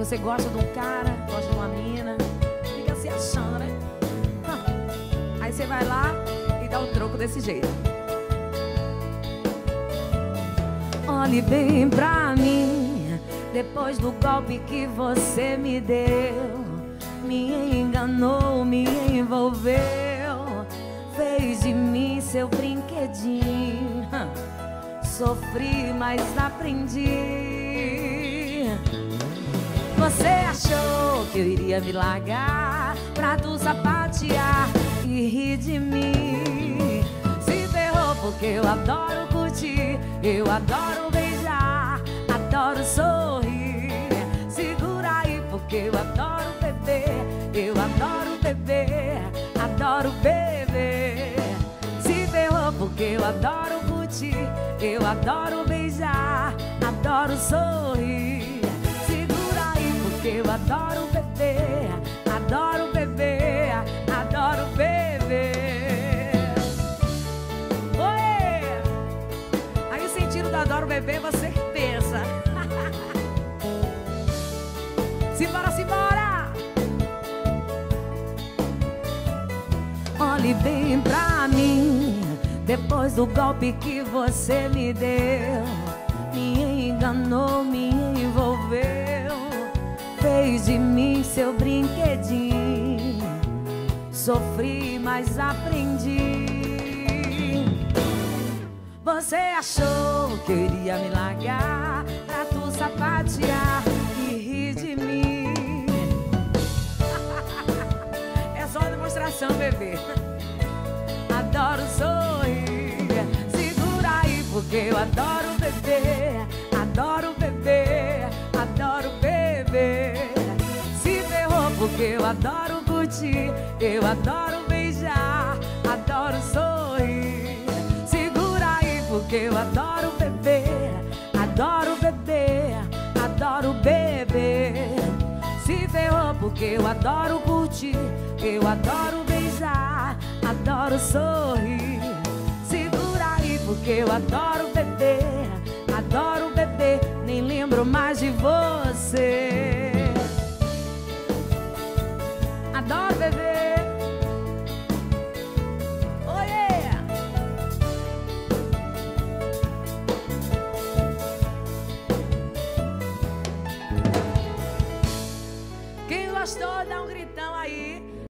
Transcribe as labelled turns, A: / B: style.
A: você gosta de um cara, gosta de uma mina, fica se achando, né? Aí você vai lá e dá o troco desse jeito. Olhe bem pra mim, depois do golpe que você me deu, me enganou, me envolveu, fez de mim seu brinquedinho. Sofri, mas aprendi. Eu iria me largar pra tu sapatear e rir de mim? Se ferrou porque eu adoro curtir, eu adoro beijar, adoro sorrir. Segura aí porque eu adoro beber, eu adoro beber, adoro beber. Se ferrou porque eu adoro curtir, eu adoro beijar, adoro sorrir. Eu adoro beber, adoro beber, adoro beber. Oi! Aí o sentido do adoro beber você que pensa. simbora, simbora! Olhe bem pra mim. Depois do golpe que você me deu, me enganou, me fez de mim seu brinquedinho. Sofri, mas aprendi. Você achou que eu iria me largar pra tu sapatear e rir de mim? é só demonstração, bebê. Adoro sorrir, segura aí porque eu adoro beber, adoro beber, eu adoro curtir, eu adoro beijar, adoro sorrir. Segura aí porque eu adoro beber, adoro beber, adoro beber. Se ferrou porque eu adoro curtir, eu adoro beijar, adoro sorrir. Segura aí porque eu adoro beber, adoro beber, nem lembro mais de você. Adoro beber. Oh! Quem gostou, dá um gritão aí.